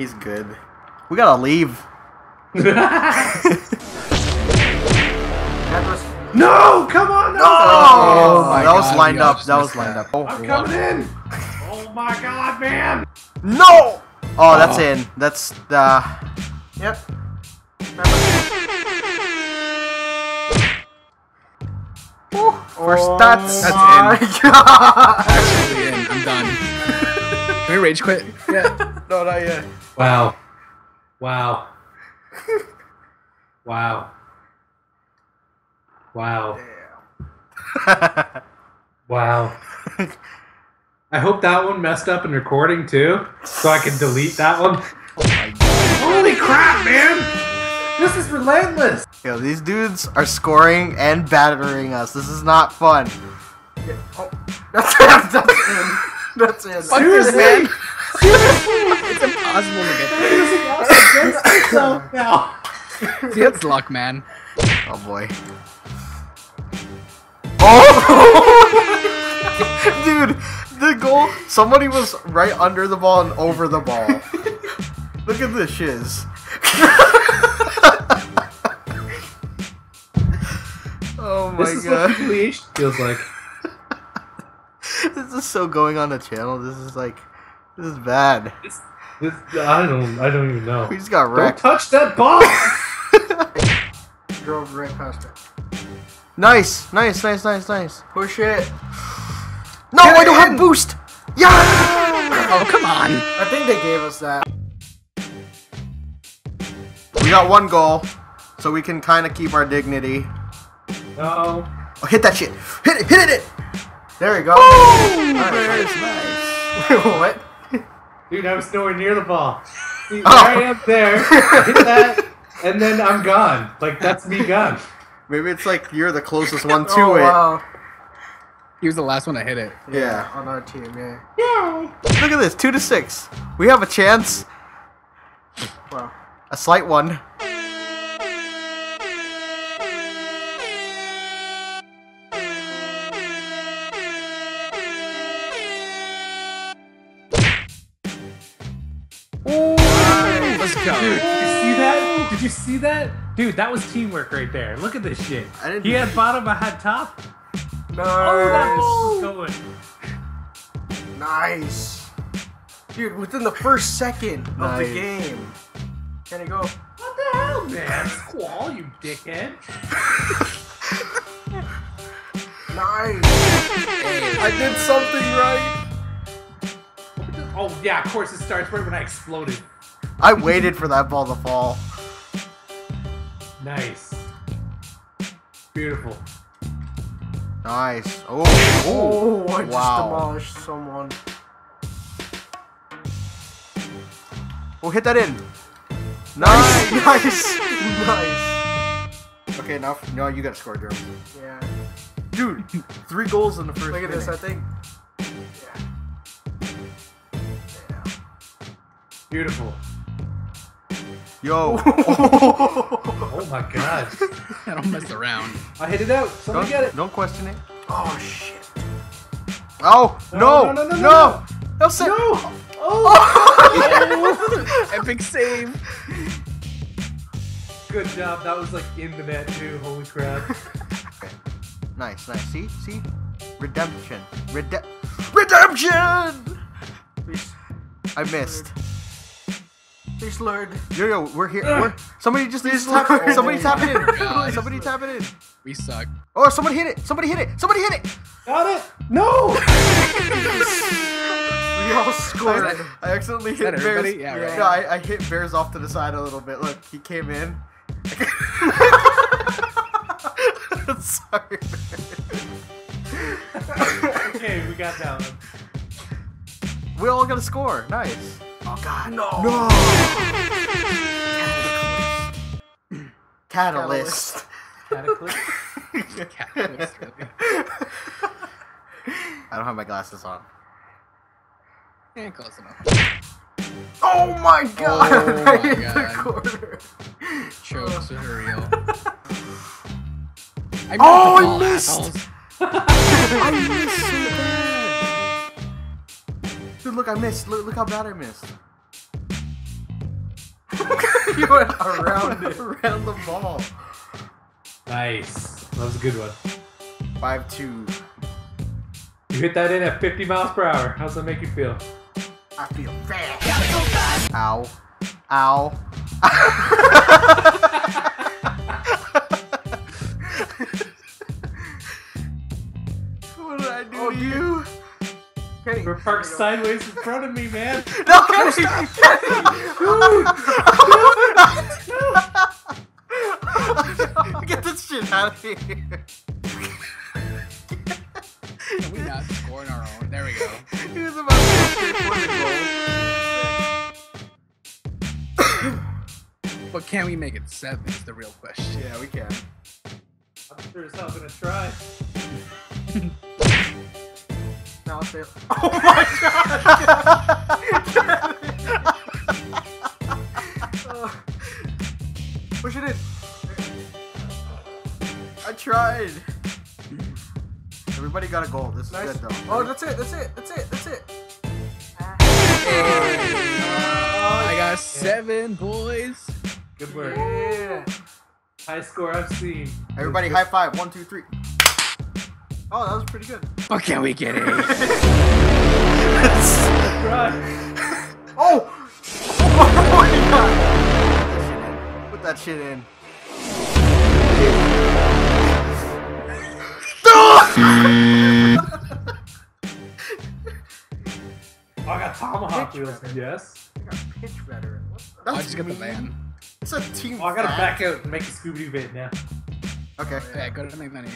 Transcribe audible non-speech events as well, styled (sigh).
He's good. We gotta leave. (laughs) That was No, come on! No! Oh, my that was God, lined up. That was lined that. up. Oh, I'm coming in! Oh my god, man! no! Oh, that's Oh. in. That's uh. Yep. First, Oh (laughs) that's That's my god. In. Rage quit? (laughs) Yeah. no, not yet. Wow. Wow. wow. Wow. Wow. I hope that one messed up in recording too, so I can delete that one. Holy crap, man! This is relentless! Yo, these dudes are scoring and battering us. This is not fun. Oh, (laughs) that's, that's, that's in. That's in. Fuck this, Seriously? man. It's impossible to get there. Against myself now. See, that's luck, man. Oh boy. Oh! (laughs) Dude, the goal. Somebody was right under the ball and over the ball. Look at this shiz. (laughs) oh my This is god. what humiliation feels like. This is so going on the channel. This is like, this is bad. This, this, I don't, I don't even know. We just got wrecked. Don't touch that ball! Drove right past it. Nice, nice, nice, nice, nice. Push it. No, Get I don't have boost. Yeah. Oh, come on. I think they gave us that. We got one goal, so we can kind of keep our dignity. No. Oh, hit that shit. Hit it, hit it. There we go. Nice, nice. what? (laughs) Dude, I was nowhere near the ball. See, Oh. there I am there, hit that, and then I'm gone. Like, that's me gone. Maybe it's like you're the closest (laughs) one to oh, it. wow. He was the last one to hit it. Yeah. On our team, yeah. Look at this, two to six. We have a chance. Wow. A slight one. Dude, did you see that? Did you see that? Dude, that was teamwork right there. Look at this shit. I didn't- He had bottom, I had top. Nice. Oh, that was going. Nice. Dude, within the first second of the game. Can it go? What the hell, man? Squall, you dickhead. (laughs) Nice. I did something right. Oh, yeah, of course it starts right when I exploded. I waited for that ball to fall. Nice. Beautiful. Nice. Oh. Oh, I just Wow. demolished someone. Oh, hit that in. Nice. (laughs) Nice. nice. Okay, now, now you gotta score, Joe. Yeah. Dude, three goals in the first. Look at this, I inning. think. Yeah. Beautiful. Yo. (laughs) Oh my god. (laughs) I don't mess around. I hit it out. don't, get it. don't question it. Oh, shit. Oh no! No, no, no, no, no! No, sit- No! (laughs) Oh! Epic save. Good job. That was like in the net too. Holy crap. Nice, nice. See, see, redemption, Rede- redemption. Please, I missed. Please, Lord. Yo, yo, we're here. We're somebody just needs to tap. Lord. Oh somebody tap it in. (laughs) God. Somebody tap it in. We suck. Oh, somebody hit it. Somebody hit it. Somebody hit it. Got it. No! (laughs) We all scored. I, I accidentally hit that Bears. everybody? Yeah, right. No, I, I hit Bears off to the side a little bit. Look, he came in. (laughs) Sorry. okay, we got that one. We all got to score. Nice. Oh God. No. No. Catalyst. Cataclysm. Catalyst, really. (laughs) I don't have my glasses on. Yeah, close enough. Oh my oh, god! (laughs) Oh I my hit God. the corner. Chokes are real. (laughs) I Oh, I missed. I missed so bad. Dude, look, I missed. Look, look how bad I missed. (laughs) (laughs) you went around it. Around the ball. Nice. That was a good one. Five two. You hit that in at 50 miles per hour. How's that make you feel? I feel fast. Ow. Ow. (laughs) what did I do Oh, to you? Kenny, We're parked Kenny, sideways in front of me, man. (laughs) No! (laughs) Get this shit out of here. Can we not score on our own? There we go. He was about to for the goal. But can we make it seven? Is the real question. Yeah, we can. I'm sure as hell gonna try. (laughs) Now I'll say, oh my god! Uh, push it in. I tried. Everybody got a goal. This is Nice. good though. Oh, that's it. That's it. That's it. That's it. I got seven, boys. Good work. Yeah. High score I've seen. Everybody, high five. One, two, three. Oh, that was pretty good. But can we get it? (laughs) Try. Oh! (laughs) oh! My god! Put that shit in. Oh, I got tomahawk Pitch wheels. Yes. I got pitch veteran. What the- That's I just got the mean. van. It's a team. Oh, I gotta back out and make a Scooby Doo vid now. Okay. Yeah, go to make money.